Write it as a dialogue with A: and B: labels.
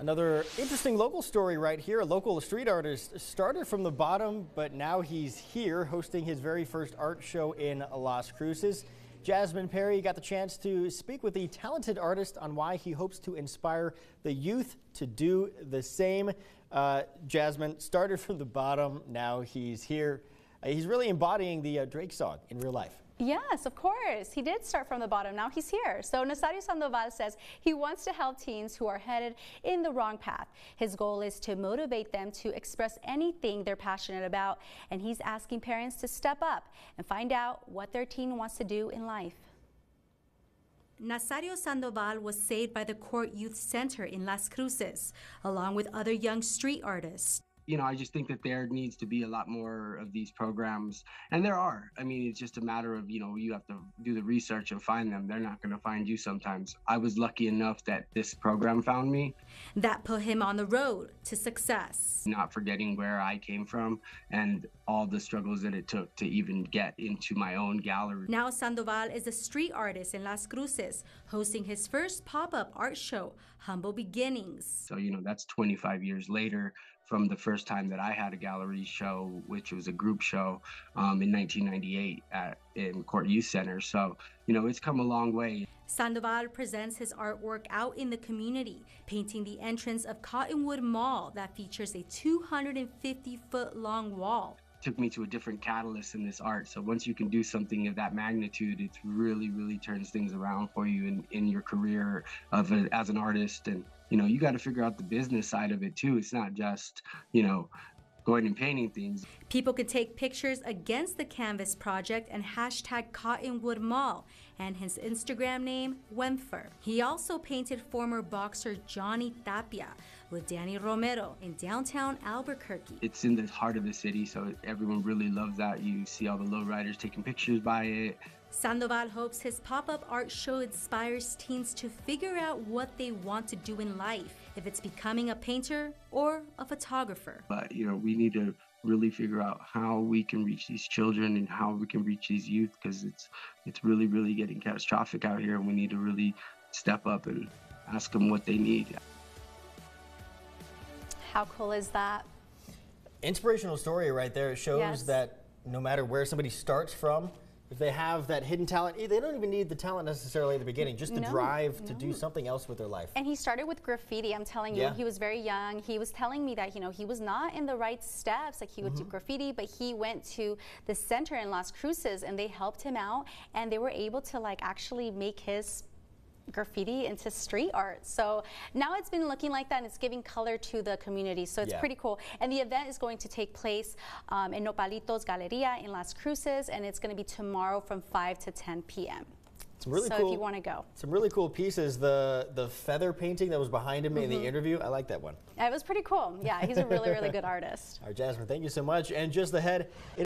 A: Another interesting local story right here. A local street artist started from the bottom, but now he's here hosting his very first art show in Las Cruces. Jasmine Perry got the chance to speak with the talented artist on why he hopes to inspire the youth to do the same. Uh, Jasmine started from the bottom, now he's here. Uh, he's really embodying the uh, Drake song in real life.
B: Yes, of course. He did start from the bottom. Now he's here. So Nazario Sandoval says he wants to help teens who are headed in the wrong path. His goal is to motivate them to express anything they're passionate about. And he's asking parents to step up and find out what their teen wants to do in life. Nazario Sandoval was saved by the Court Youth Center in Las Cruces, along with other young street artists
C: you know, I just think that there needs to be a lot more of these programs. And there are. I mean, it's just a matter of, you know, you have to do the research and find them. They're not going to find you sometimes. I was lucky enough that this program found me.
B: That put him on the road to success.
C: Not forgetting where I came from and all the struggles that it took to even get into my own gallery.
B: Now Sandoval is a street artist in Las Cruces, hosting his first pop-up art show, Humble Beginnings.
C: So, you know, that's 25 years later from the first time that I had a gallery show, which was a group show um, in 1998 at in Court Youth Center. So, you know, it's come a long way.
B: Sandoval presents his artwork out in the community, painting the entrance of Cottonwood Mall that features a 250 foot long wall
C: took me to a different catalyst in this art. So once you can do something of that magnitude, it really, really turns things around for you in, in your career of a, as an artist. And, you know, you got to figure out the business side of it too. It's not just, you know, going and painting things.
B: People could take pictures against the canvas project and hashtag Cottonwood Mall and his Instagram name, Wemfer. He also painted former boxer Johnny Tapia with Danny Romero in downtown Albuquerque.
C: It's in the heart of the city, so everyone really loves that. You see all the lowriders taking pictures by it.
B: Sandoval hopes his pop-up art show inspires teens to figure out what they want to do in life, if it's becoming a painter or a photographer.
C: But, you know, we need to really figure out how we can reach these children and how we can reach these youth because it's it's really really getting catastrophic out here and we need to really step up and ask them what they need.
B: How cool is that?
A: Inspirational story right there. It shows yes. that no matter where somebody starts from, if they have that hidden talent, they don't even need the talent necessarily at the beginning, just the no, drive no. to do something else with their life.
B: And he started with graffiti. I'm telling you, yeah. he was very young. He was telling me that you know he was not in the right steps. Like he would mm -hmm. do mm-hmm. graffiti, but he went to the center in Las Cruces, and they helped him out, and they were able to like actually make his graffiti into street art. So now it's been looking like that and it's giving color to the community. So it's yeah. pretty cool. And the event is going to take place um, in Nopalitos Galeria in Las Cruces and it's going to be tomorrow from 5 to 10 p.m.
A: Some really
B: so
A: cool,
B: if you want to go.
A: Some really cool pieces. The the feather painting that was behind him mm -hmm. in the mm-hmm. interview, I like that one.
B: It was pretty cool. Yeah, he's a really, really good artist.
A: All right, Jasmine, thank you so much. And just ahead.